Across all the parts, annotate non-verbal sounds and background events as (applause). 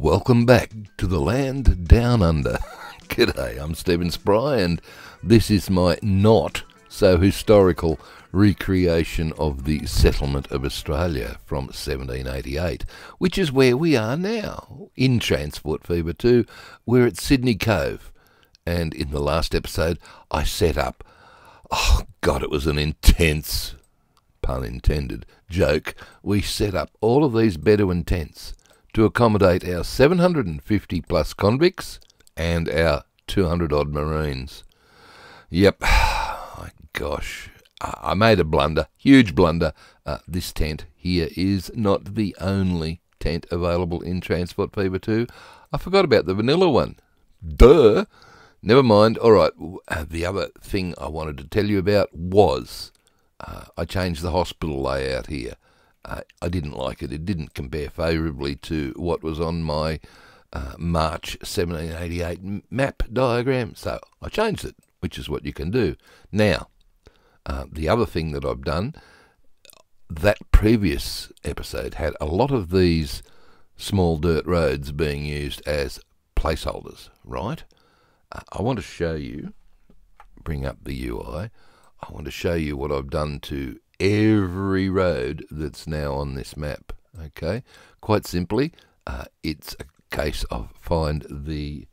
Welcome back to the land down under. (laughs) G'day, I'm Stephen Spry, and this is my not so historical recreation of the settlement of Australia from 1788, which is where we are now, in Transport Fever 2. We're at Sydney Cove, and in the last episode, I set up. Oh, God, it was an intense, pun intended, joke. We set up all of these Bedouin tents to accommodate our 750 plus convicts and our 200 odd Marines. Yep, (sighs) My gosh, I made a blunder, huge blunder. Uh, this tent here is not the only tent available in Transport Fever 2. I forgot about the vanilla one. Duh! Never mind. All right, uh, the other thing I wanted to tell you about was uh, I changed the hospital layout here. Uh, I didn't like it. It didn't compare favourably to what was on my uh, March 1788 map diagram, so I changed it, which is what you can do. Now, uh, the other thing that I've done, that previous episode had a lot of these small dirt roads being used as placeholders, right? Uh, I want to show you, bring up the UI, I want to show you what I've done to every road that's now on this map. Okay, quite simply, uh, it's a case of find the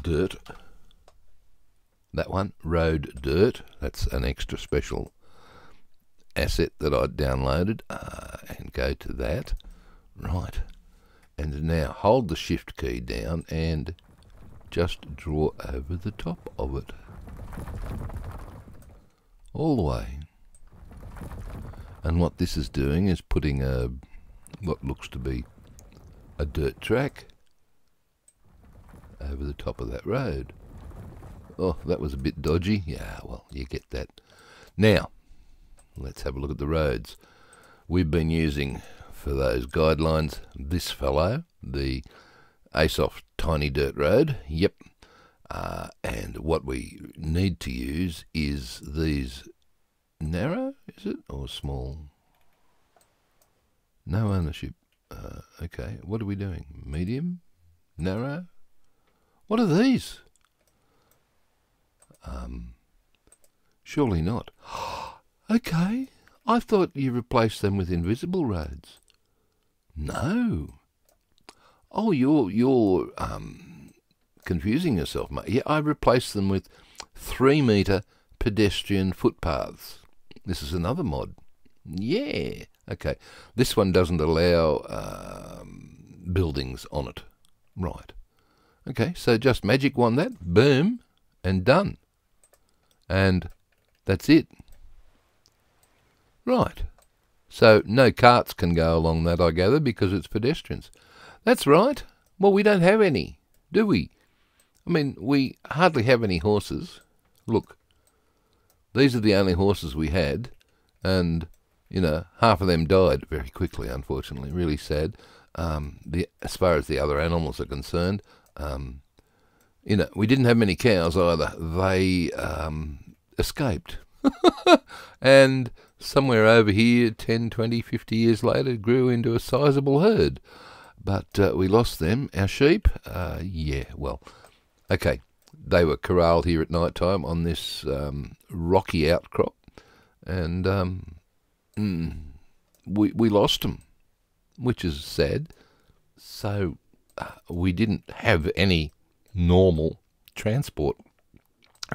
dirt. That one, road dirt. That's an extra special asset that I downloaded, uh, and go to that. Right, and now hold the shift key down and just draw over the top of it all the way and what this is doing is putting a what looks to be a dirt track over the top of that road. Oh, that was a bit dodgy. Yeah, well, you get that. Now, let's have a look at the roads. We've been using for those guidelines this fellow, the ASOF Tiny Dirt Road. Yep. Uh, and what we need to use is these narrow, is it? Or small? No ownership. Uh, okay, what are we doing? Medium? Narrow? What are these? Um, surely not. (gasps) okay, I thought you replaced them with invisible roads. No. Oh, you're you're um, confusing yourself. Yeah, I replaced them with three metre pedestrian footpaths. This is another mod. Yeah. Okay. This one doesn't allow um, buildings on it. Right. Okay. So just magic wand that. Boom. And done. And that's it. Right. So no carts can go along that, I gather, because it's pedestrians. That's right. Well, we don't have any, do we? I mean, we hardly have any horses. Look, these are the only horses we had, and you know half of them died very quickly. Unfortunately, really sad. Um, the as far as the other animals are concerned, um, you know we didn't have many cows either. They um, escaped, (laughs) and somewhere over here, 10, 20, 50 years later, grew into a sizable herd. But uh, we lost them. Our sheep, uh, yeah, well, okay they were corralled here at night time on this um, rocky outcrop, and um, mm, we we lost them, which is sad. So uh, we didn't have any normal transport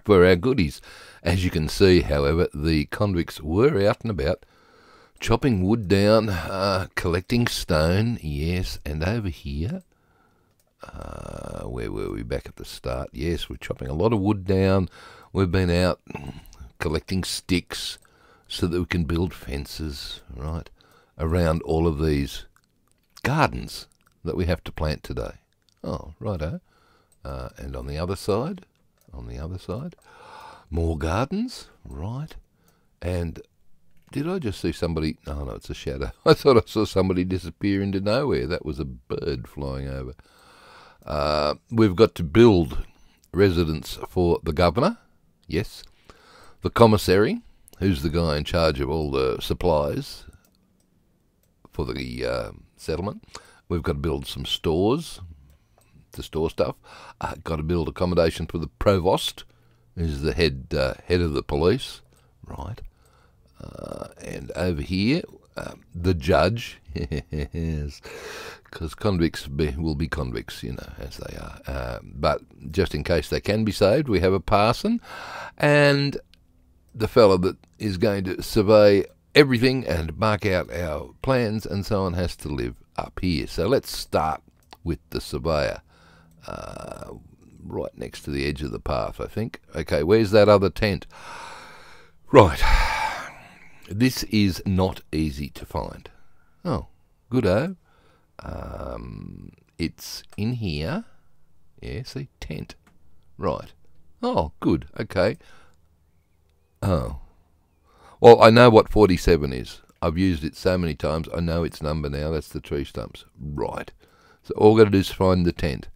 for our goodies. As you can see, however, the convicts were out and about, chopping wood down, uh, collecting stone, yes, and over here uh, where were we back at the start? Yes, we're chopping a lot of wood down. We've been out collecting sticks so that we can build fences, right, around all of these gardens that we have to plant today. Oh, righto. Uh, and on the other side, on the other side, more gardens, right? And did I just see somebody? Oh no, it's a shadow. (laughs) I thought I saw somebody disappear into nowhere. That was a bird flying over. Uh, we've got to build residence for the governor, yes, the commissary, who's the guy in charge of all the supplies for the uh, settlement. we've got to build some stores to store stuff. Uh, got to build accommodation for the provost, who's the head uh, head of the police, right? Uh, and over here, um, the judge, (laughs) yes, because convicts be, will be convicts, you know, as they are. Uh, but just in case they can be saved, we have a parson, and the fellow that is going to survey everything and mark out our plans and so on has to live up here. So let's start with the surveyor. Uh, right next to the edge of the path, I think. Okay, where's that other tent? Right. (sighs) This is not easy to find. Oh, good oh. Um, it's in here. Yeah, see, tent. Right. Oh, good. Okay. Oh. Well, I know what 47 is. I've used it so many times. I know its number now. That's the tree stumps. Right. So all I've got to do is find the tent.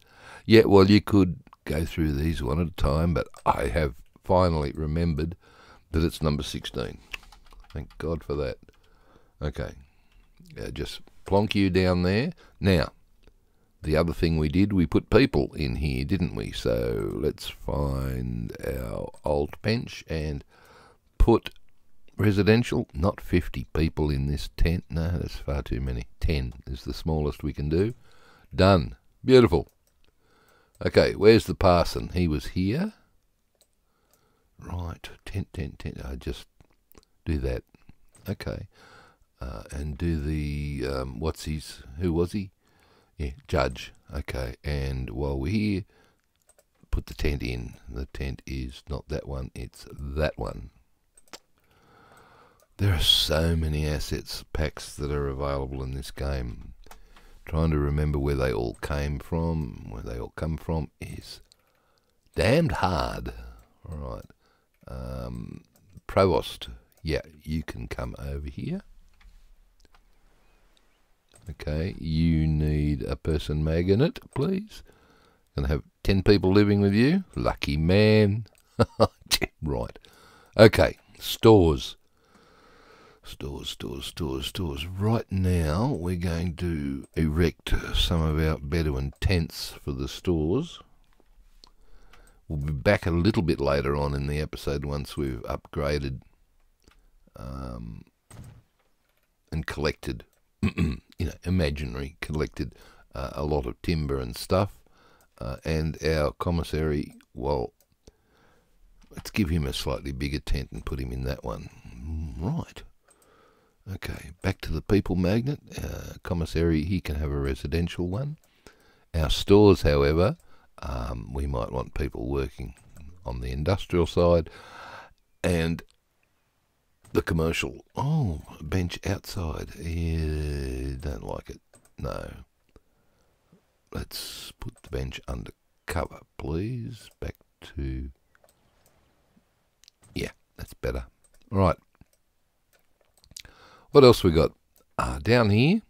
Yeah, well, you could go through these one at a time, but I have finally remembered that it's number 16. Thank God for that. Okay. Uh, just plonk you down there. Now, the other thing we did, we put people in here, didn't we? So let's find our old bench and put residential, not 50 people in this tent. No, that's far too many. 10 is the smallest we can do. Done. Beautiful. Okay, where's the parson? He was here. Right, tent, tent, tent. I just do that. Okay. Uh, and do the, um, what's his, who was he? Yeah, judge. Okay, and while we're here, put the tent in. The tent is not that one, it's that one. There are so many assets packs that are available in this game trying to remember where they all came from, where they all come from, is damned hard. All right. Um, Provost, yeah, you can come over here. Okay, you need a person magnet, please. Gonna have ten people living with you. Lucky man. (laughs) right. Okay, stores. Stores, stores, stores, stores. Right now, we're going to erect some of our Bedouin tents for the stores. We'll be back a little bit later on in the episode once we've upgraded um, and collected, (clears throat) you know, imaginary, collected uh, a lot of timber and stuff. Uh, and our commissary, well, let's give him a slightly bigger tent and put him in that one. Right. Okay, back to the people magnet. Uh, commissary, he can have a residential one. Our stores, however, um, we might want people working on the industrial side. And the commercial, oh, bench outside. Yeah, don't like it. No. Let's put the bench under cover, please. Back to. Yeah, that's better. All right. What else we got? Uh, down here,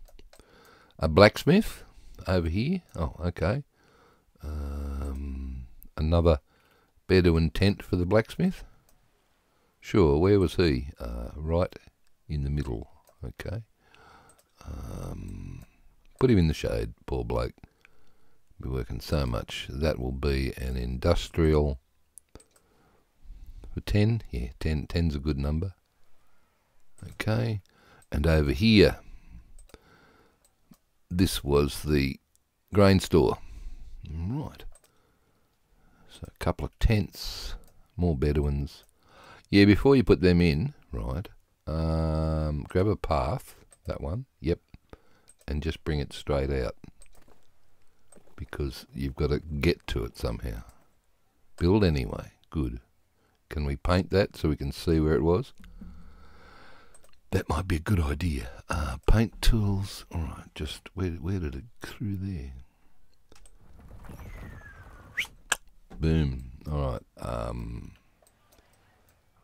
a blacksmith over here. Oh, okay. Um, another Bedouin tent for the blacksmith. Sure, where was he? Uh, right in the middle. Okay. Um, put him in the shade, poor bloke. Be working so much. That will be an industrial for 10. Yeah, 10. 10's a good number. Okay. And over here, this was the grain store. Right. So a couple of tents, more Bedouins. Yeah, before you put them in, right, um, grab a path, that one, yep, and just bring it straight out. Because you've got to get to it somehow. Build anyway, good. Can we paint that so we can see where it was? That might be a good idea. Uh, paint tools. All right, just where where did it through there? Boom. All right. Um,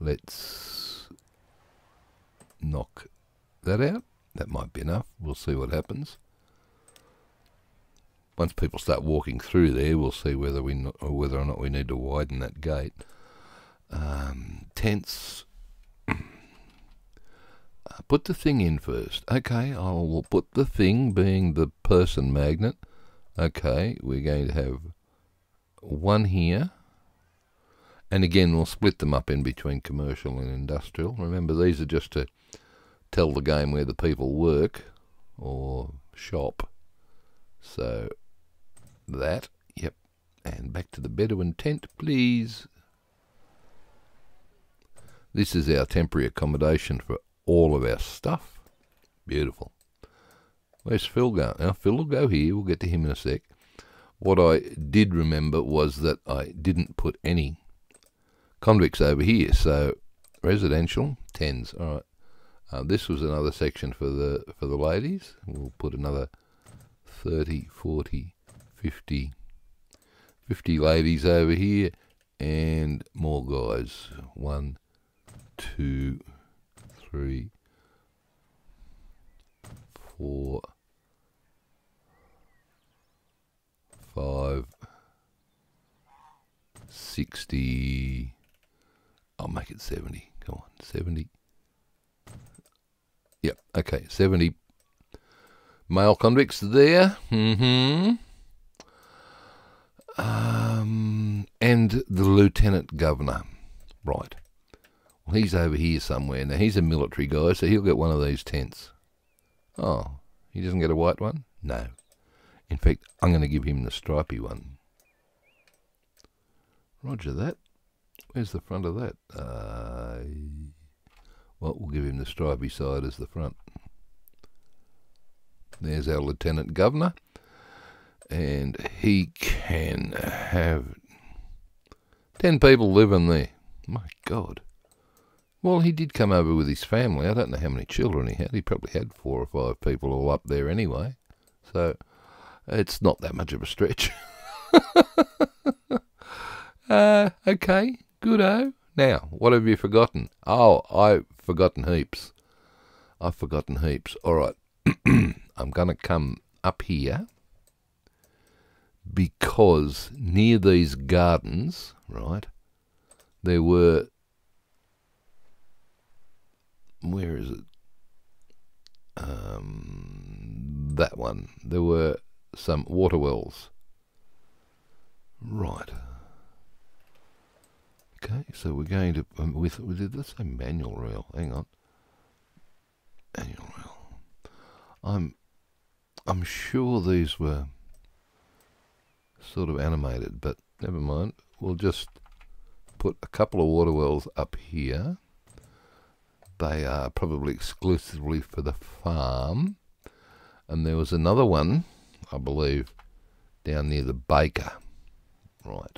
let's knock that out. That might be enough. We'll see what happens. Once people start walking through there, we'll see whether we or whether or not we need to widen that gate. Um, tents (clears throat) put the thing in first. Okay, I'll put the thing being the person magnet. Okay, we're going to have one here. And again, we'll split them up in between commercial and industrial. Remember, these are just to tell the game where the people work or shop. So, that, yep. And back to the Bedouin tent, please. This is our temporary accommodation for all of our stuff. Beautiful. Where's Phil going? Now, Phil will go here. We'll get to him in a sec. What I did remember was that I didn't put any convicts over here. So residential tens. All right. Uh, this was another section for the for the ladies. We'll put another 30, 40, 50, 50 ladies over here, and more guys. One, two, three, four, five, sixty. I'll make it 70. Come on, 70. Yep, okay, 70 male convicts there. Mm-hmm. Um, and the lieutenant governor. Right. Well, he's over here somewhere. Now, he's a military guy, so he'll get one of these tents. Oh, he doesn't get a white one? No. In fact, I'm going to give him the stripy one. Roger that. Where's the front of that? Uh, well, we'll give him the stripy side as the front. There's our Lieutenant Governor. And he can have ten people living there. My God. Well, he did come over with his family. I don't know how many children he had. He probably had four or five people all up there anyway. So it's not that much of a stretch. (laughs) uh, okay. Goodo. Now, what have you forgotten? Oh, I've forgotten heaps. I've forgotten heaps. All right. (clears throat) I'm going to come up here because near these gardens, right, there were. Where is it? Um, that one. There were some water wells. Right. Okay, so we're going to um, with with let's say manual reel. Hang on, manual reel. I'm I'm sure these were sort of animated, but never mind. We'll just put a couple of water wells up here. They are probably exclusively for the farm. And there was another one, I believe, down near the baker. Right.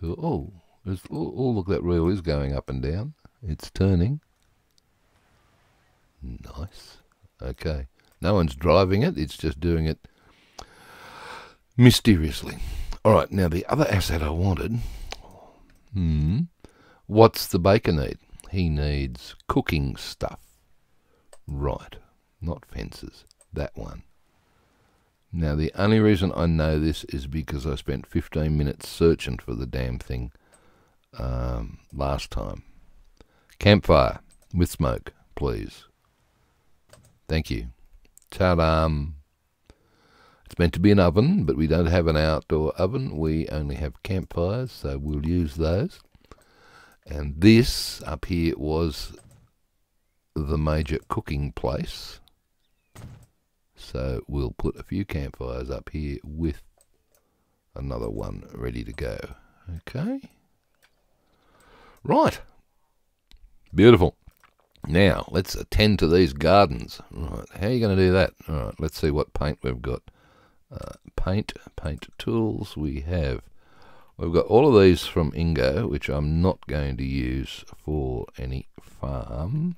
Cool. Oh, oh, look, that reel is going up and down. It's turning. Nice. Okay. No one's driving it, it's just doing it mysteriously. All right, now the other asset I wanted. Hmm. What's the baker need? He needs cooking stuff. Right. Not fences. That one. Now, the only reason I know this is because I spent 15 minutes searching for the damn thing um, last time. Campfire with smoke, please. Thank you. Ta-da! It's meant to be an oven, but we don't have an outdoor oven. We only have campfires, so we'll use those. And this up here was the major cooking place. So we'll put a few campfires up here with another one ready to go. Okay. Right. Beautiful. Now, let's attend to these gardens. Right, how are you going to do that? All right, let's see what paint we've got. Uh, paint, paint tools we have. We've got all of these from Ingo, which I'm not going to use for any farm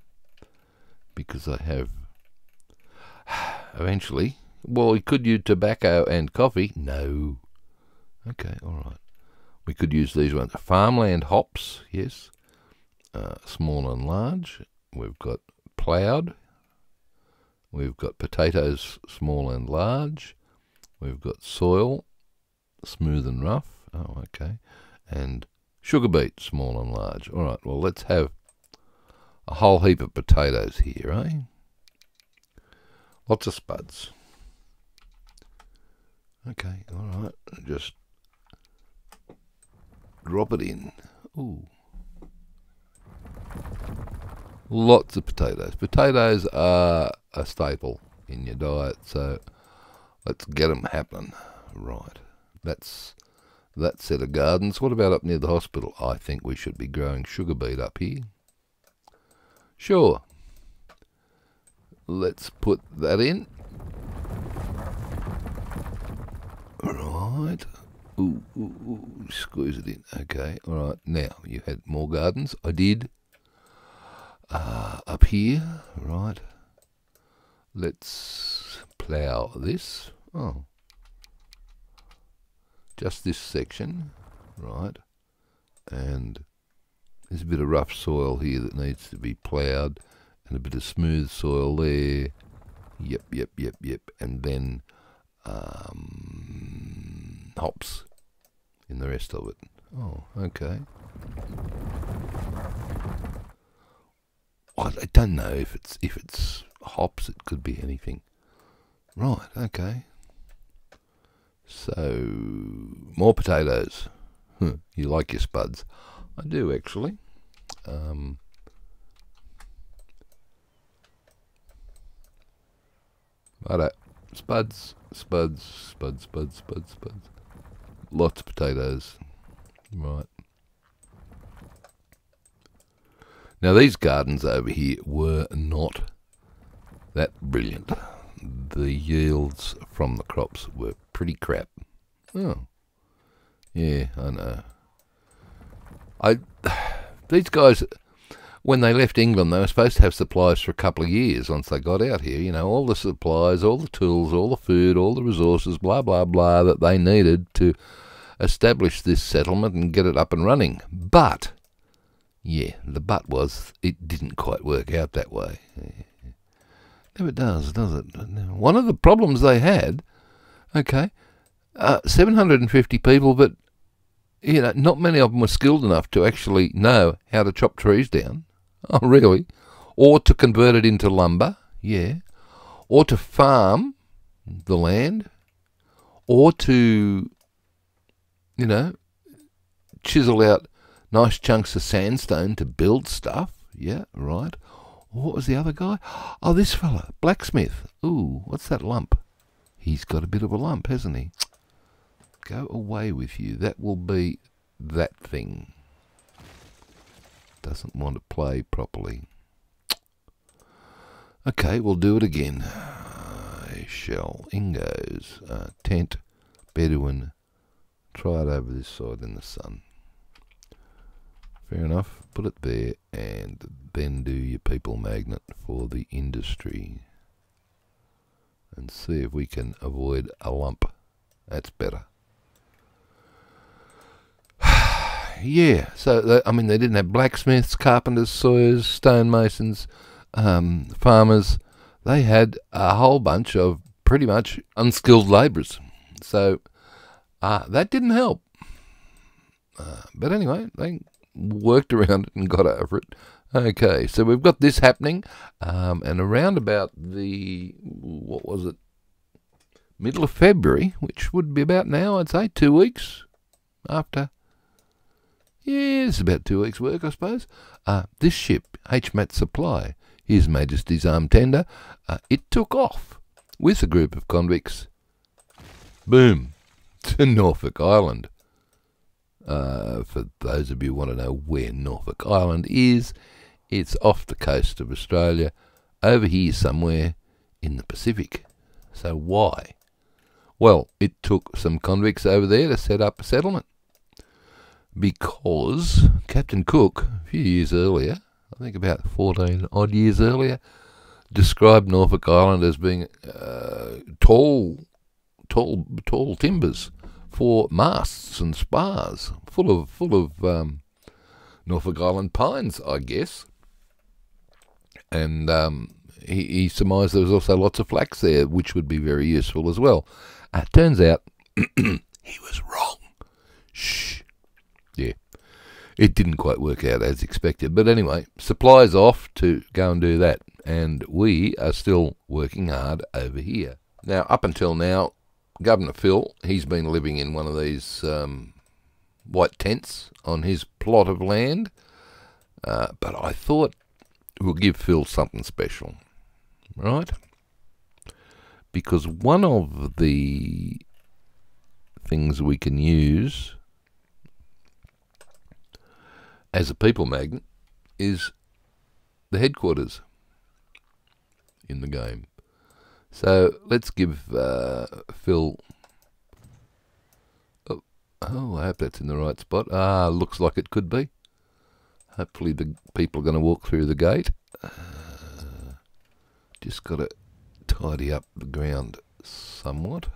because I have (sighs) eventually. Well, we could use tobacco and coffee. No. Okay, all right. We could use these ones. Farmland hops, yes. Uh, small and large. We've got ploughed. We've got potatoes, small and large. We've got soil, smooth and rough. Oh, okay. And sugar beet, small and large. All right, well, let's have a whole heap of potatoes here, eh? Lots of spuds. Okay, alright, just drop it in. Ooh. Lots of potatoes. Potatoes are a staple in your diet, so let's get them happening. Right, that's that set of gardens. What about up near the hospital? I think we should be growing sugar beet up here. Sure. Let's put that in. Right. Ooh, ooh, ooh, squeeze it in. Okay, all right. Now, you had more gardens. I did. Uh, up here, right. Let's plough this. Oh. Just this section, right. And there's a bit of rough soil here that needs to be ploughed and a bit of smooth soil there. Yep, yep, yep, yep. And then um, hops in the rest of it. Oh, okay. I don't know if it's if it's hops. It could be anything. Right. Okay. So more potatoes. (laughs) you like your spuds? I do actually. Um, Righto. Spuds, spuds, spuds, spuds, spuds, spuds. Lots of potatoes. Right. Now these gardens over here were not that brilliant. The yields from the crops were pretty crap. Oh. Yeah, I know. I (sighs) these guys when they left England, they were supposed to have supplies for a couple of years once they got out here. You know, all the supplies, all the tools, all the food, all the resources, blah, blah, blah, that they needed to establish this settlement and get it up and running. But, yeah, the but was it didn't quite work out that way. Never does, does it? One of the problems they had, okay, uh, 750 people, but you know, not many of them were skilled enough to actually know how to chop trees down. Oh, really? Or to convert it into lumber, yeah. Or to farm the land. Or to, you know, chisel out nice chunks of sandstone to build stuff. Yeah, right. What was the other guy? (gasps) Oh, this fella, blacksmith. Ooh, what's that lump? He's got a bit of a lump, hasn't he? Go away with you. That will be that thing doesn't want to play properly. Okay, we'll do it again. I shall. Ingo's uh, tent, Bedouin. Try it over this side in the sun. Fair enough. Put it there and then do your people magnet for the industry. And see if we can avoid a lump. That's better. Yeah. So they, I mean, they didn't have blacksmiths, carpenters, sawyers, stonemasons, um, farmers. They had a whole bunch of pretty much unskilled labourers. So uh, that didn't help. Uh, but anyway, they worked around it and got over it. Okay, so we've got this happening, um, and around about the what was it, middle of February, which would be about now, I'd say two weeks after it's about two weeks' work, I suppose. Uh, this ship, HMAT Supply, His Majesty's Armed Tender, uh, it took off with a group of convicts. Boom, (laughs) to Norfolk Island. Uh, for those of you who want to know where Norfolk Island is, it's off the coast of Australia, over here somewhere in the Pacific. So why? Well, it took some convicts over there to set up a settlement because Captain Cook, a few years earlier, I think about 14 odd years earlier, described Norfolk Island as being uh, tall, tall, tall timbers for masts and spars, full of full of um, Norfolk Island pines, I guess. And um, he, he, surmised there was also lots of flax there, which would be very useful as well. Uh, turns out (clears throat) he was wrong. Shh. It didn't quite work out as expected. But anyway, Supply's off to go and do that. And we are still working hard over here. Now, up until now, Governor Phil, he's been living in one of these um, white tents on his plot of land. Uh, but I thought we'll give Phil something special, right? Because one of the things we can use as a people magnet is the headquarters in the game. So let's give uh, Phil. Oh, oh, I hope that's in the right spot. Ah, looks like it could be. Hopefully, the people are going to walk through the gate. Uh, just got to tidy up the ground somewhat.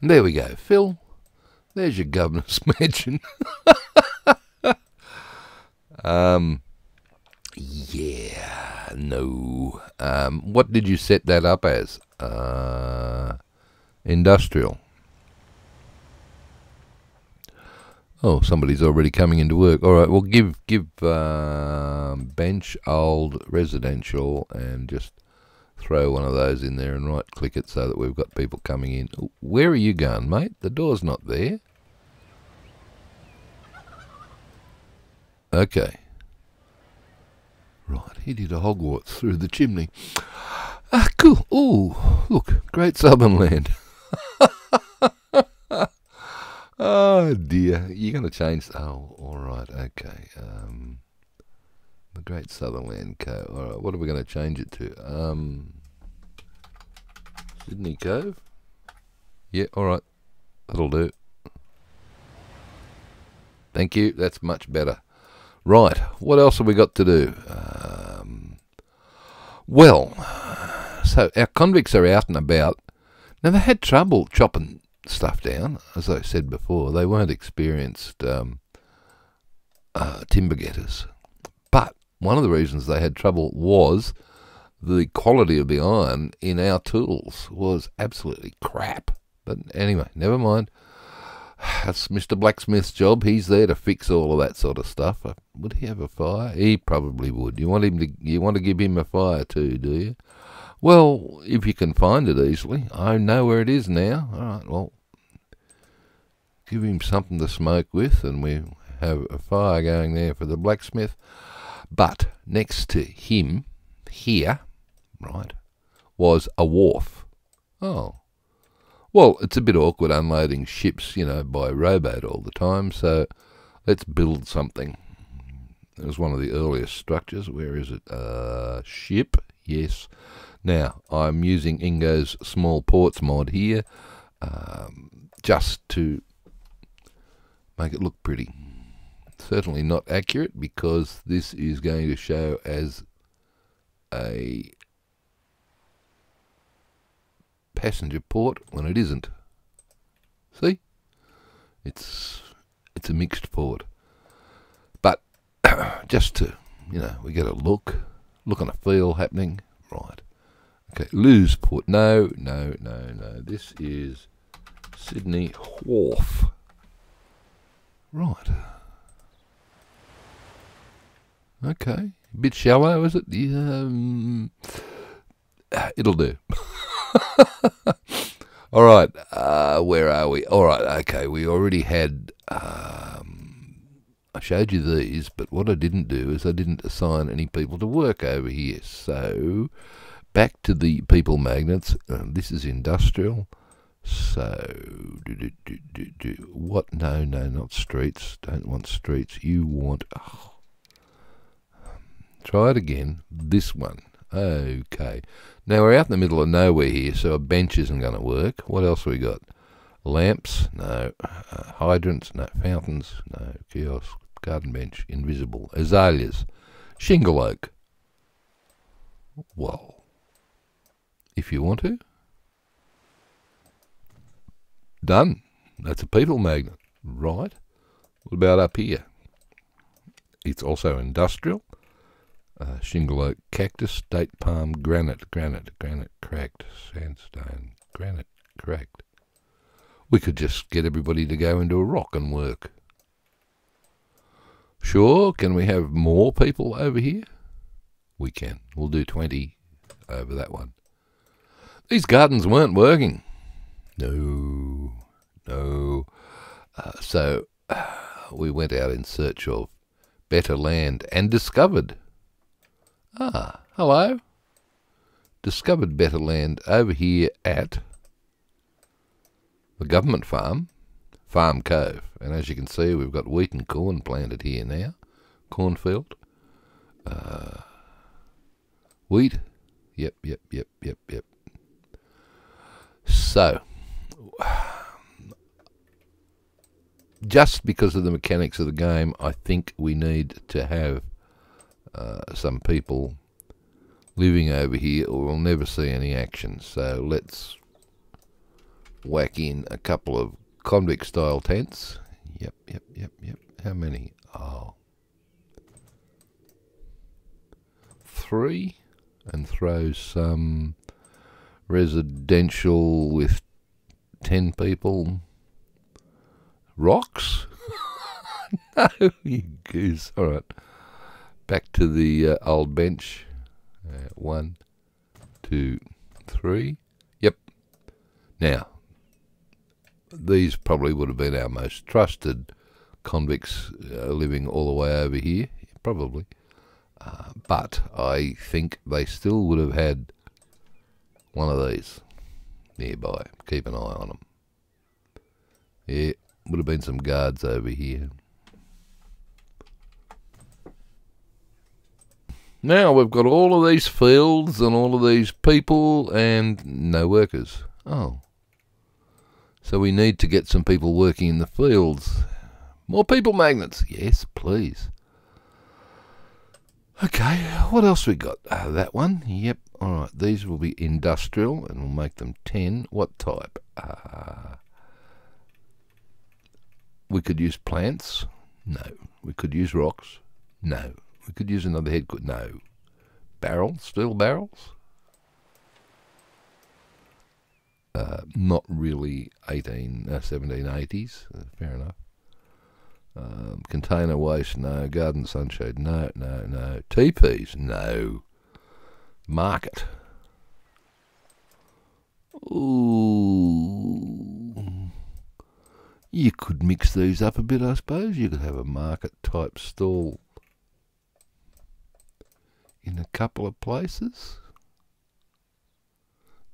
And there we go, Phil. There's your governor's (laughs) mansion. (laughs) Um, yeah, no. Um, what did you set that up as? Uh, industrial. Oh, somebody's already coming into work. All right, well, give give uh, bench old residential and just throw one of those in there and right click it so that we've got people coming in. Where are you going, mate? The door's not there. Okay. Right, he did a Hogwarts through the chimney. Ah, cool. Oh, look, Great Southern Land. (laughs) oh dear, you're going to change. Oh, all right, okay. Um, the Great Southern Land Co. All right, what are we going to change it to? Um, Sydney Cove. Yeah, all right, that'll do. Thank you. That's much better. Right, what else have we got to do? Um, well, so our convicts are out and about. Now, they had trouble chopping stuff down, as I said before. They weren't experienced um, uh, timber getters. But one of the reasons they had trouble was the quality of the iron in our tools was absolutely crap. But anyway, never mind. That's Mr. Blacksmith's job. He's there to fix all of that sort of stuff. Uh, would he have a fire? He probably would. You want him to? You want to give him a fire too, do you? Well, if you can find it easily, I know where it is now. All right. Well, give him something to smoke with, and we have a fire going there for the blacksmith. But next to him, here, right, was a wharf. Oh, well, it's a bit awkward unloading ships, you know, by rowboat all the time, so let's build something. It was one of the earliest structures. Where is it? Uh, ship, yes. Now, I'm using Ingo's small ports mod here um, just to make it look pretty. Certainly not accurate because this is going to show as a passenger port when it isn't. See? It's it's a mixed port. But (coughs) just to, you know, we get a look, look and a feel happening. Right. Okay, Lewes port. No, no, no, no. This is Sydney Wharf. Right. Okay. A bit shallow, is it? Yeah, um, it'll do. (laughs) (laughs) All right, uh, where are we? All right, okay, we already had. Um, I showed you these, but what I didn't do is I didn't assign any people to work over here. So, back to the people magnets. Uh, this is industrial. So, do, do, do, do, do. what? No, no, not streets. Don't want streets. You want. Oh. Try it again. This one. Okay. Now we're out in the middle of nowhere here, so a bench isn't going to work. What else we got? Lamps? No. Uh, hydrants? No. Fountains? No. Kiosk? Garden bench? Invisible. Azaleas? Shingle oak? Well, if you want to. Done. That's a people magnet. Right. What about up here? It's also industrial uh, shingle oak, cactus, date palm, granite, granite, granite, cracked, sandstone, granite, cracked. We could just get everybody to go into a rock and work. Sure, can we have more people over here? We can. We'll do 20 over that one. These gardens weren't working. No, no. Uh, so uh, (sighs) we went out in search of better land and discovered. Ah, hello. Discovered better land over here at the government farm, Farm Cove. And as you can see, we've got wheat and corn planted here now. Cornfield. Uh, wheat. Yep, yep, yep, yep, yep. So, just because of the mechanics of the game, I think we need to have uh, some people living over here or we'll never see any action. So let's whack in a couple of convict style tents. Yep, yep, yep, yep. How many? Oh. Three. And throw some residential with 10 people. Rocks? (laughs) no, you goose. All right. Back to the uh, old bench. Uh, one, two, three. Yep. Now, these probably would have been our most trusted convicts uh, living all the way over here, probably. Uh, but I think they still would have had one of these nearby. Keep an eye on them. Yeah, would have been some guards over here. Now we've got all of these fields and all of these people and no workers. Oh. So we need to get some people working in the fields. More people magnets. Yes, please. Okay, what else we got? Uh, that one. Yep. All right. These will be industrial, and we'll make them ten. What type? Uh, we could use plants. No. We could use rocks. No. We could use another head. No. Barrels. Steel barrels. Uh, not really 18, uh, 1780s. Uh, fair enough. Um, container waste, no. Garden sunshade, no, no, no. Teepees, no. Market. Ooh. You could mix these up a bit, I suppose. You could have a market type stall in a couple of places.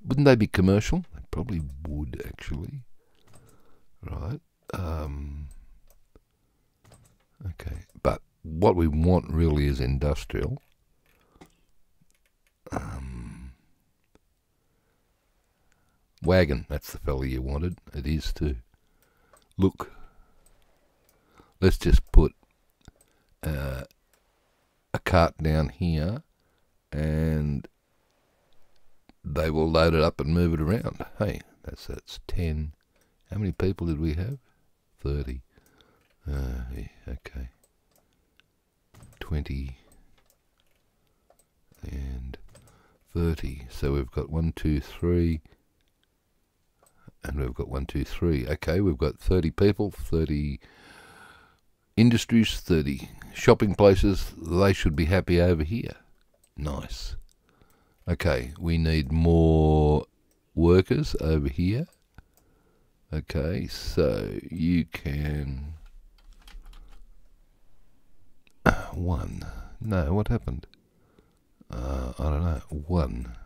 Wouldn't they be commercial? They probably would, actually. Right. Um, okay. But what we want really is industrial. Um, wagon, that's the fella you wanted. It is too. Look. Let's just put uh, cart down here and they will load it up and move it around. Hey, that's that's ten. How many people did we have? Thirty. Uh, yeah, okay. Twenty and thirty. So we've got one, two, three, and we've got one, two, three. Okay, we've got thirty people, thirty industries, thirty shopping places. They should be happy over here. Nice. Okay, we need more workers over here. Okay, so you can... (coughs) One. No, what happened? Uh, I don't know. One.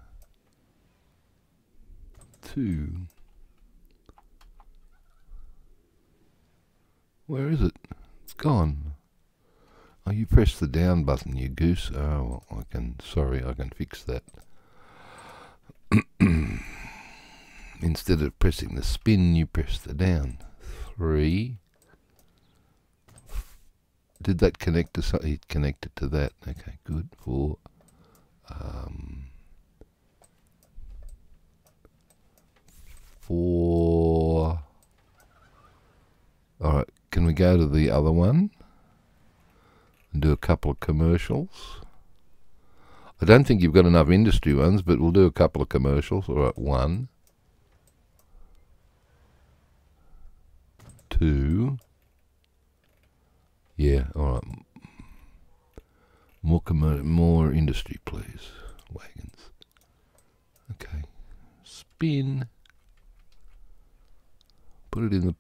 Two. Where is it? Gone. Oh, you press the down button, you goose. Oh, I can, sorry, I can fix that. (clears throat) Instead of pressing the spin, you press the down. Three. Did that connect to something? It connected to that. Okay, good. Four. Um, four. Alright, can we go to the other one? And do a couple of commercials? I don't think you've got enough industry ones, but we'll do a couple of commercials. All right, one, two. Yeah, all right, More commer- more industry, please. Wagons. Okay. Spin. Put it in the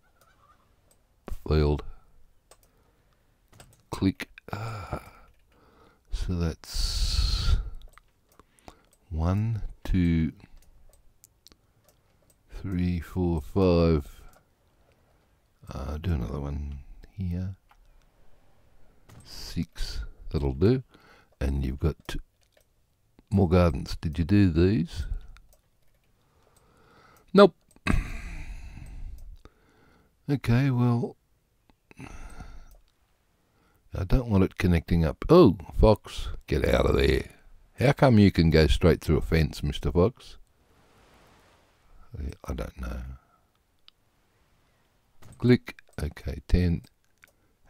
field. Click. Ah. So that's one, two, three, four, five. Uh, do another one here. Six. That'll do. And you've got more gardens. Did you do these? Nope. (coughs) okay, well. I don't want it connecting up. Oh, Fox, get out of there. How come you can go straight through a fence, Mr. Fox? I don't know. Click. Okay, 10.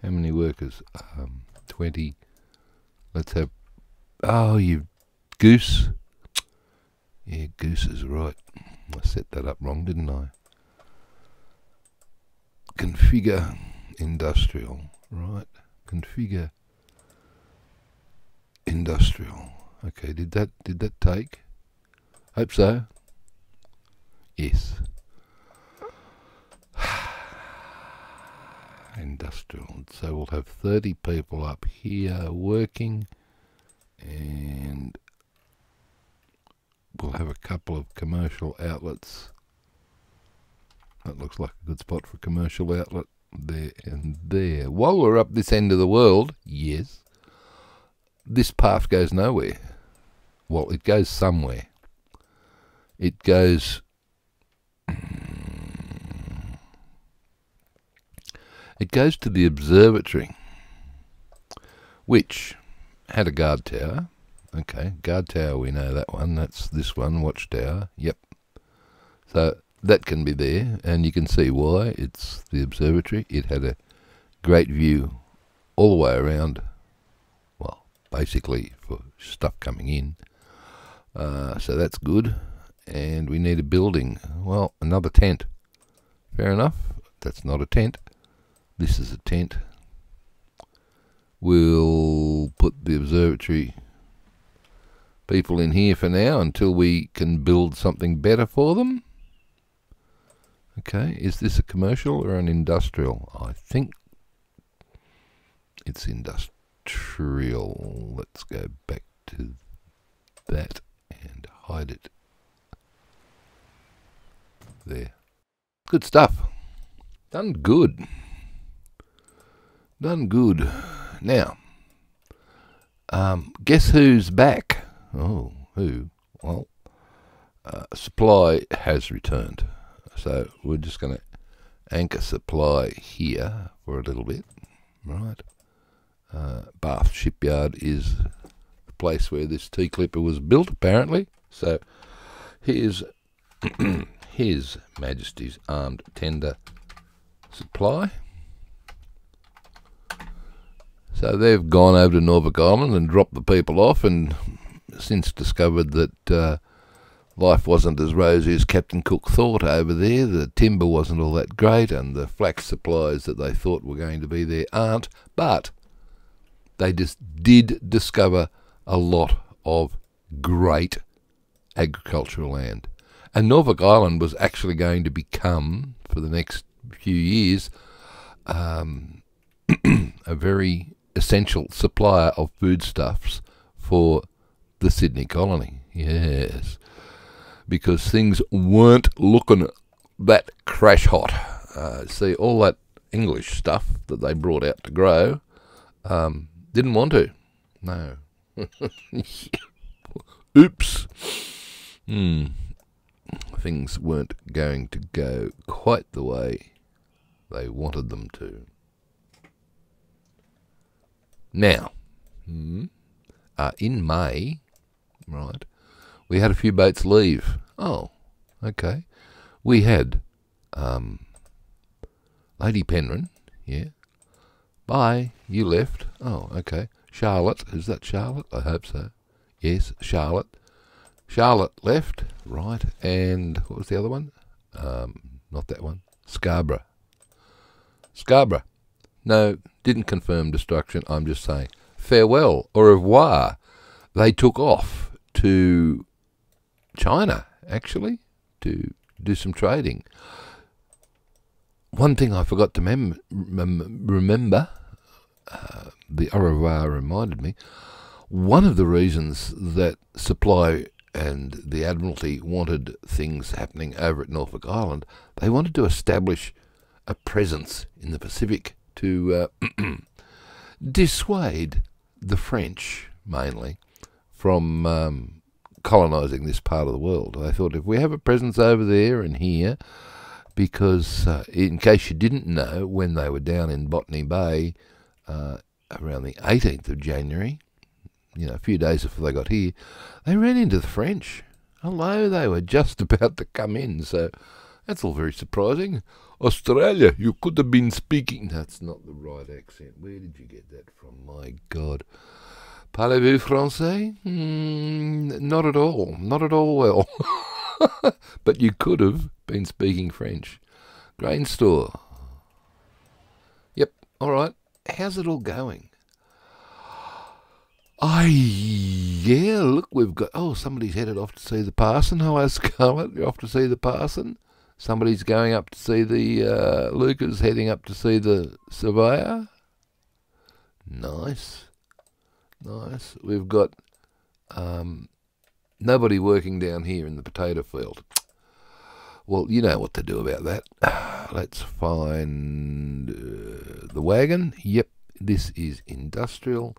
How many workers? Um, 20. Let's have. Oh, you goose. Yeah, goose is right. I set that up wrong, didn't I? Configure industrial. Right. Configure industrial. Okay, did that did that take? Hope so. Yes. (sighs) Industrial. So we'll have 30 people up here working and we'll have a couple of commercial outlets. That looks like a good spot for commercial outlet there and there. While we're up this end of the world, yes, this path goes nowhere. Well, it goes somewhere. It goes. (clears throat) It goes to the observatory, which had a guard tower. Okay, guard tower, we know that one. That's this one, watchtower. Yep. So that can be there, and you can see why. It's the observatory. It had a great view all the way around. Well, basically for stuff coming in. Uh, so that's good. And we need a building. Well, another tent. Fair enough. That's not a tent. This is a tent. We'll put the observatory people in here for now until we can build something better for them. Okay, is this a commercial or an industrial? I think it's industrial. Let's go back to that and hide it. There. Good stuff. Done good. Done good. Now, um, guess who's back? Oh, who? Well, uh, Supply has returned. So we're just going to anchor Supply here for a little bit. Right. Uh, Bath Shipyard is the place where this tea clipper was built, apparently. So here's (clears throat) His Majesty's Armed Tender Supply. So they've gone over to Norfolk Island and dropped the people off, and since discovered that uh, life wasn't as rosy as Captain Cook thought over there, the timber wasn't all that great, and the flax supplies that they thought were going to be there aren't. But they just did discover a lot of great agricultural land. And Norfolk Island was actually going to become, for the next few years, um, (clears throat) a very essential supplier of foodstuffs for the Sydney colony. Yes. Because things weren't looking that crash hot. Uh, see, all that English stuff that they brought out to grow um, didn't want to. No. (laughs) Oops. Hmm. Things weren't going to go quite the way they wanted them to. Now, hmm, uh, in May, right, we had a few boats leave. Oh, okay. We had um, Lady Penrhyn, yeah. Bye, you left. Oh, okay. Charlotte, is that Charlotte? I hope so. Yes, Charlotte. Charlotte left, right, and what was the other one? Um, not that one. Scarborough. Scarborough. No, didn't confirm destruction. I'm just saying farewell, au revoir. They took off to China, actually, to do some trading. One thing I forgot to mem- mem- remember, uh, the au revoir reminded me, one of the reasons that Supply and the Admiralty wanted things happening over at Norfolk Island, they wanted to establish a presence in the Pacific to uh, (clears throat) dissuade the French, mainly, from um, colonising this part of the world. They thought if we have a presence over there and here, because uh, in case you didn't know, when they were down in Botany Bay uh, around the 18th of January, you know, a few days before they got here, they ran into the French. Hello, they were just (laughs) about to come in, so that's all very surprising. Australia, you could have been speaking. That's not the right accent. Where did you get that from? My God. Parlez-vous français? Mm, not at all. Not at all well. (laughs) but you could have been speaking French. Grain store. Yep, all right. How's it all going? I yeah, look, we've got. Oh, somebody's headed off to see the parson. Hello, Scarlett. You're off to see the parson. Somebody's going up to see the uh, Lucas, heading up to see the surveyor. Nice, nice. We've got um, nobody working down here in the potato field. Well, you know what to do about that. (sighs) Let's find uh, the wagon. Yep, this is industrial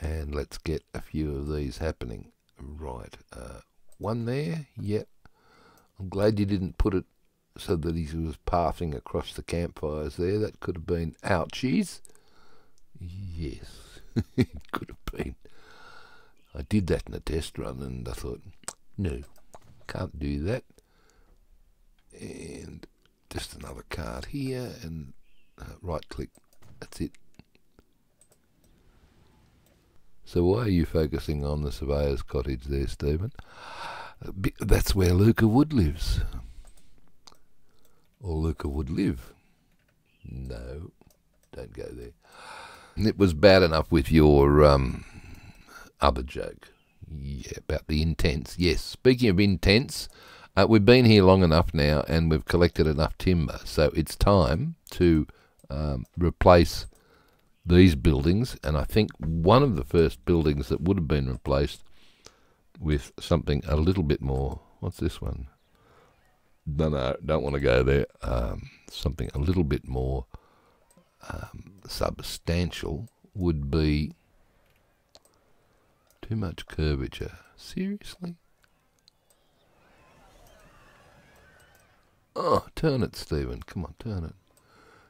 and let's get a few of these happening. Right, uh, one there, yep. I'm glad you didn't put it so that he was passing across the campfires there. That could have been ouchies. Yes, it (laughs) could have been. I did that in a test run and I thought, no, can't do that. And just another card here and uh, right click, that's it. So why are you focusing on the surveyor's cottage there, Stephen? That's where Luca Wood lives. Or Luca would live. No, don't go there. It was bad enough with your um, other joke. Yeah, about the intense. Yes, speaking of intense, uh, we've been here long enough now and we've collected enough timber. So it's time to um, replace these buildings, and I think one of the first buildings that would have been replaced with something a little bit more. What's this one? No, no, don't want to go there. Um, something a little bit more um, substantial would be too much curvature. Seriously? Oh, turn it, Stephen. Come on, turn it.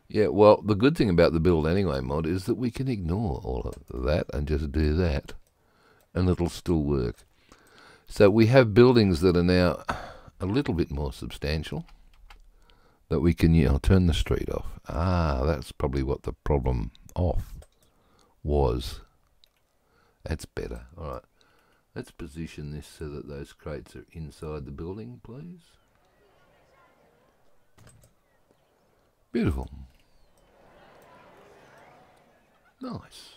Yeah, well, the good thing about the build anyway mod is that we can ignore all of that and just do that, and it'll still work. So we have buildings that are now a little bit more substantial that we can, you know, turn the street off. Ah, that's probably what the problem off was. That's better. All right. Let's position this so that those crates are inside the building, please. Beautiful. Nice.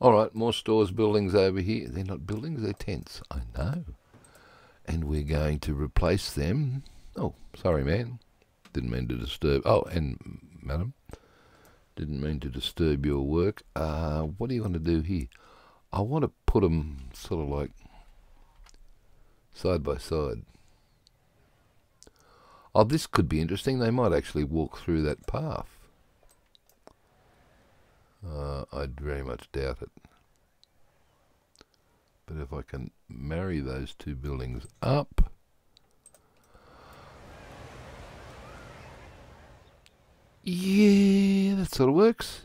All right, more stores, buildings over here. They're not buildings, they're tents. I know. And we're going to replace them. Oh, sorry, man. Didn't mean to disturb. Oh, and madam, didn't mean to disturb your work. Uh, what do you want to do here? I want to put them sort of like side by side. Oh, this could be interesting. They might actually walk through that path. Uh, I'd very much doubt it. But if I can marry those two buildings up, yeah, that sort of works.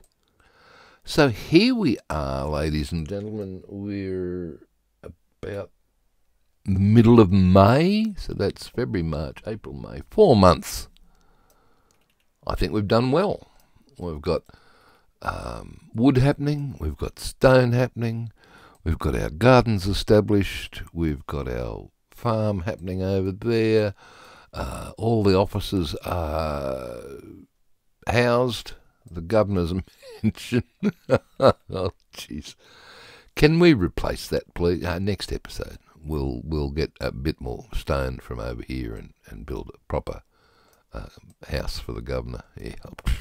So here we are, ladies and gentlemen. We're about the middle of May, so that's February, March, April, May, four months. I think we've done well. We've got um, wood happening, we've got stone happening, we've got our gardens established, we've got our farm happening over there, uh, all the offices are housed, The governor's (laughs) mansion. oh, jeez. Can we replace that, please? Uh, next episode, we'll we'll get a bit more stone from over here and, and build a proper uh, house for the governor. Yeah. (laughs)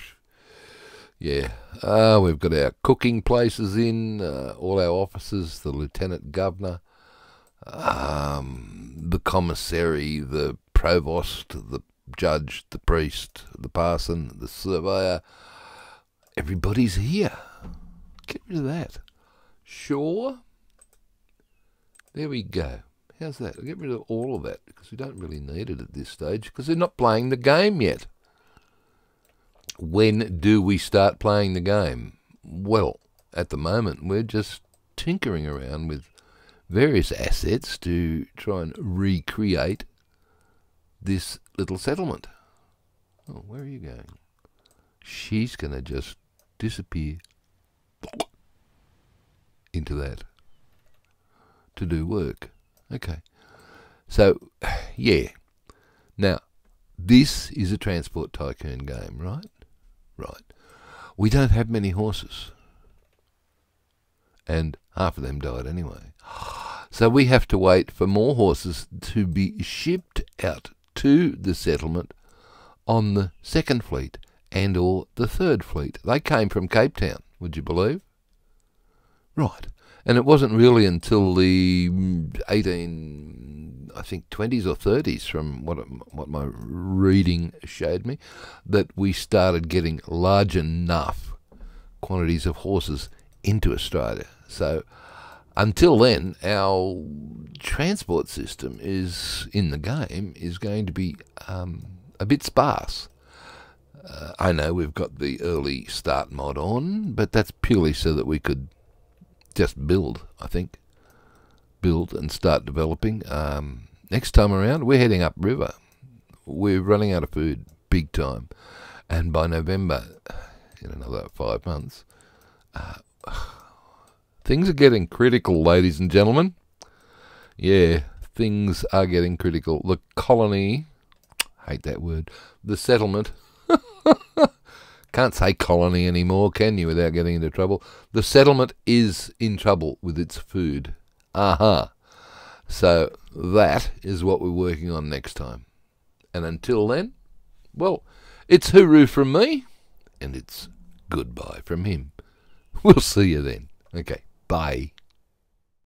Yeah. Uh, we've got our cooking places in, uh, all our officers, the lieutenant governor, um, the commissary, the provost, the judge, the priest, the parson, the surveyor. Everybody's here. Get rid of that. Sure. There we go. How's that? Get rid of all of that because we don't really need it at this stage because they're not playing the game yet. When do we start playing the game? Well, at the moment, we're just tinkering around with various assets to try and recreate this little settlement. Oh, where are you going? She's going to just disappear into that to do work. Okay. So, (sighs) yeah. Now, this is a transport tycoon game, right? Right. We don't have many horses. And half of them died anyway. (gasps) So we have to wait for more horses to be shipped out to the settlement on the second fleet and or the third fleet. They came from Cape Town, would you believe? Right. And it wasn't really until the 18, I think, 20s or 30s, from what what my reading showed me, that we started getting large enough quantities of horses into Australia. So until then, our transport system is in the game is going to be um, a bit sparse. Uh, I know we've got the early start mod on, but that's purely so that we could just build, I think. Build and start developing. Um, next time around, we're heading upriver. We're running out of food big time. And by November, (sighs) in another five months, uh, (sighs) (sighs) things are getting critical, ladies and gentlemen. Yeah, things are getting critical. The colony, hate that word, the settlement (laughs) Can't say colony anymore, can you, without getting into trouble? The settlement is in trouble with its food. Aha. Uh-huh. So that is what we're working on next time. And until then, well, it's hooroo from me, and it's goodbye from him. We'll see you then. Okay, bye.